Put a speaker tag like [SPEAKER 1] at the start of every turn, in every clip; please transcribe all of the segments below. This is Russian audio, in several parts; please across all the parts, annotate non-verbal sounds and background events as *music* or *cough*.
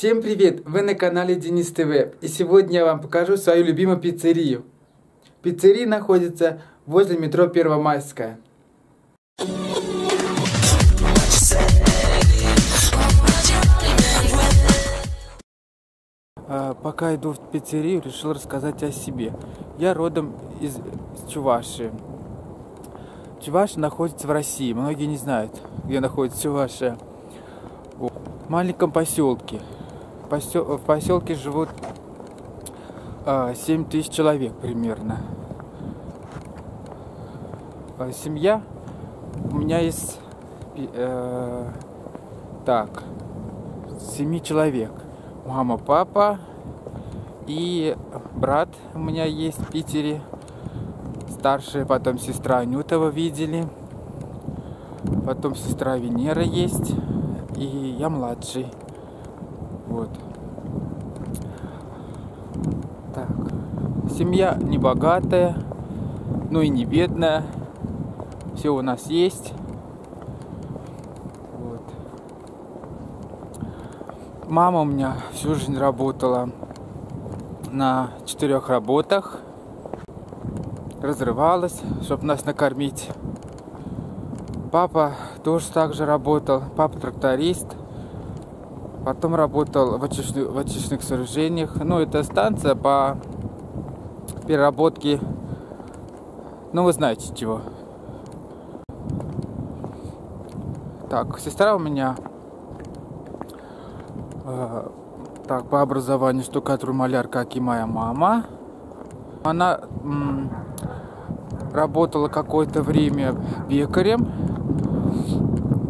[SPEAKER 1] Всем привет! Вы на канале Денис ТВ. И сегодня я вам покажу свою любимую пиццерию. Пиццерия находится возле метро Первомайская. А, пока иду в пиццерию, решил рассказать о себе. Я родом из Чувашии. Чувашия находится в России. Многие не знают, где находится Чувашия. В маленьком поселке. В поселке живут 7 а, тысяч человек примерно. А, семья у меня есть э, так 7 человек мама, папа и брат у меня есть в Питере. Старшая, потом сестра Анюта вы видели. Потом сестра Венера есть. И я младший. Вот. Так. Семья не богатая, но и не бедная. Все у нас есть. Мама у меня всю жизнь работала на четырех работах. Разрывалась, чтобы нас накормить. Папа тоже так же работал. Папа тракторист. Потом работал в, очищ... в очистных сооружениях. Ну, это станция по переработке, ну, вы знаете чего. Так, сестра у меня а, так, по образованию штукатур маляр, как и моя мама. Она м, работала какое-то время пекарем.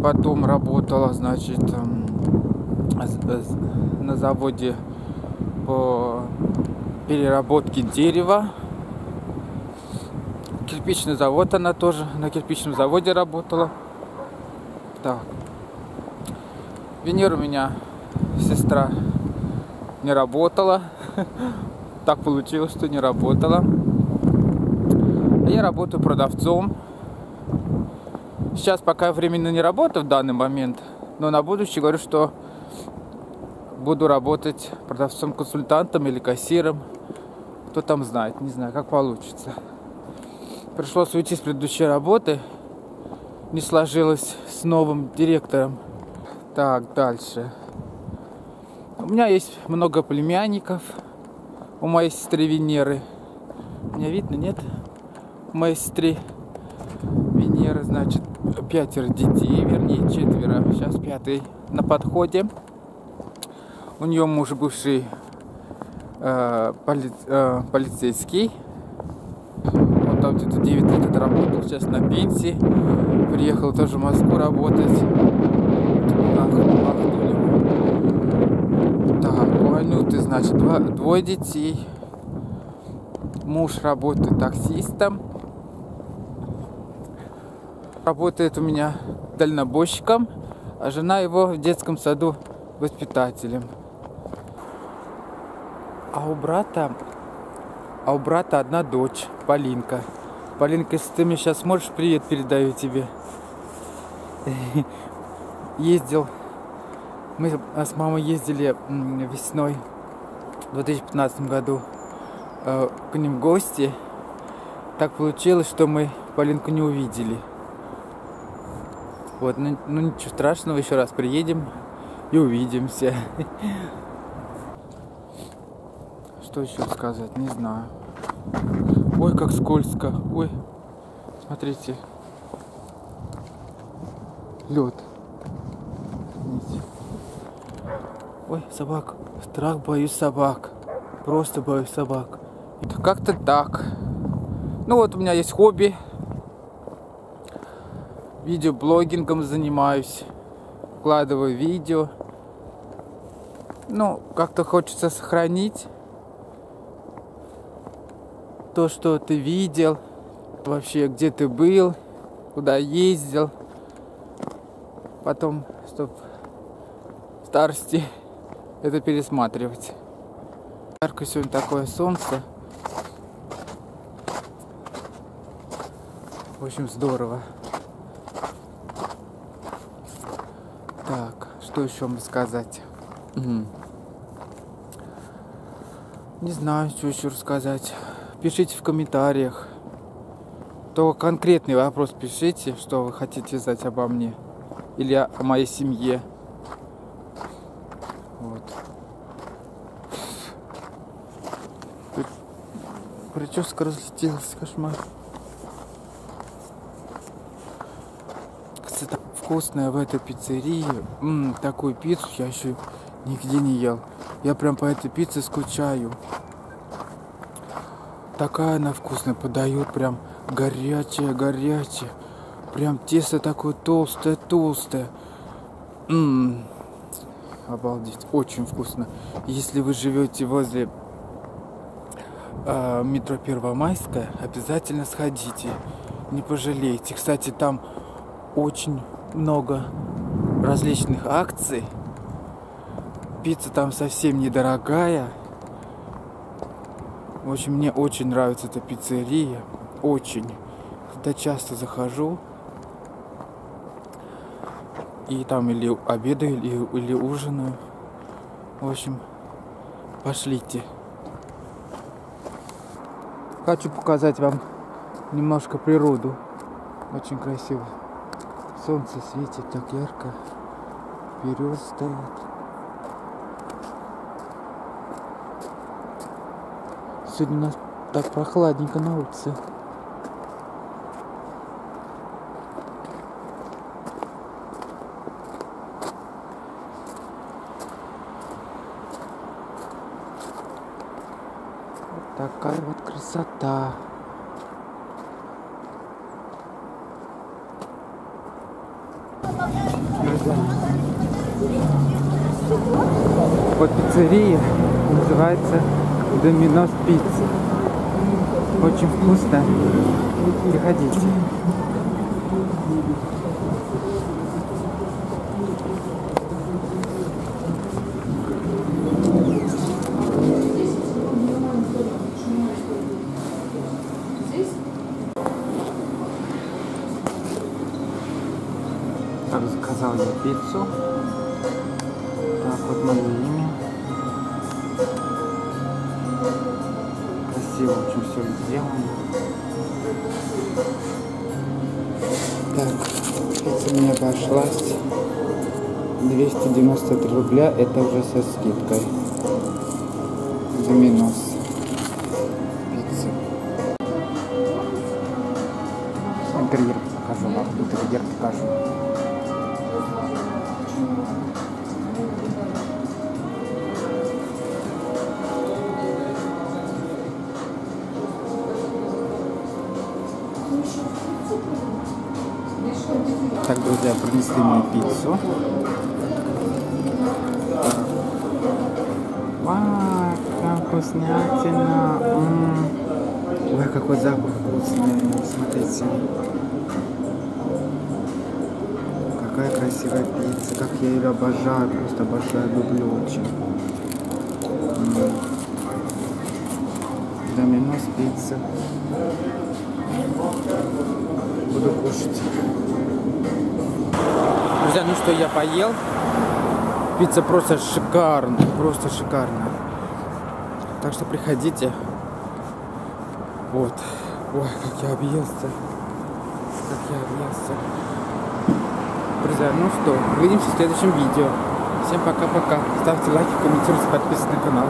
[SPEAKER 1] Потом работала, значит, на заводе по переработке дерева. Кирпичный завод она тоже на кирпичном заводе работала. Так. Венера у меня сестра не работала. *laughs* Так получилось, что не работала. Я работаю продавцом. Сейчас пока временно не работаю в данный момент, но на будущее говорю, что буду работать продавцом-консультантом или кассиром. Кто там знает, не знаю, как получится. Пришлось уйти с предыдущей работы. Не сложилось с новым директором. Так, дальше. У меня есть много племянников. У моей сестры Венеры. Меня видно, нет? У моей сестры Венеры, значит, пятеро детей, вернее, четверо. Сейчас пятый на подходе. У нее муж бывший э, поли, э, полицейский. Он там где-то 9 лет отработал, сейчас на пенсии. Приехал тоже в Москву работать. Ах, ах, Анюты, значит, два, двое детей. Муж работает таксистом. Работает у меня дальнобойщиком, а жена его в детском саду воспитателем. А у брата, а у брата одна дочь, Полинка. Полинка, если ты мне сейчас можешь, привет передаю тебе. *laughs* Ездил мы с мамой ездили весной в 2015 году э, к ним в гости. Так получилось, что мы Полинку не увидели. Вот, ну, ну ничего страшного, еще раз приедем и увидимся. *laughs* Что еще сказать, не знаю. Ой, как скользко. Ой, смотрите. Лед. Ой, собак. Страх, боюсь собак. Просто боюсь собак. Как-то так. Ну вот у меня есть хобби. Видеоблогингом занимаюсь. Вкладываю видео. Ну, как-то хочется сохранить то, что ты видел, вообще где ты был, куда ездил. Потом, чтобы старости *laughs* это пересматривать. Ярко сегодня такое солнце. В общем, здорово. Так, что еще вам сказать? Угу. Не знаю, что еще рассказать. Пишите в комментариях. То конкретный вопрос пишите, что вы хотите знать обо мне. Или о моей семье. Вот. Прическа разлетелась, кошмар. Кстати, вкусная в этой пиццерии. М-м, такую пиццу я еще нигде не ел. Я прям по этой пицце скучаю. Такая она вкусная, подают прям горячая, горячая. Прям тесто такое толстое, толстое. Ммм, обалдеть, очень вкусно. Если вы живете возле э, метро Первомайская, обязательно сходите, не пожалеете. Кстати, там очень много различных акций. Пицца там совсем недорогая. В общем, мне очень нравится эта пиццерия. Очень. Когда часто захожу. И там или обедаю, или, или ужинаю. В общем, пошлите. Хочу показать вам немножко природу. Очень красиво. Солнце светит так ярко. Берез стоят. Сегодня у нас так прохладненько на улице. Такая вот красота. Вот пиццерия называется Доминос пицца. Очень вкусно. Приходите. Так, заказал я пиццу. Так, вот мое имя. Красиво очень все сделано. Так, пицца мне обошлась 293 рубля, это уже со скидкой. Доминос. Пицца. Интерьер покажу вам. Интерьер покажу. Так, друзья, принесли мне пиццу. Вау, какая вкуснятина. М. Ой, какой запах вкусный. Смотрите. Какая красивая пицца. Как я ее обожаю. Просто обожаю, люблю очень. Доминос пицца. Буду кушать. Друзья, ну что, я поел. Пицца просто шикарная, просто шикарная. Так что приходите. Вот. Ой, как я объелся. Как я объелся. Друзья, ну что, увидимся в следующем видео. Всем пока-пока. Ставьте лайки, комментируйте, подписывайтесь на канал.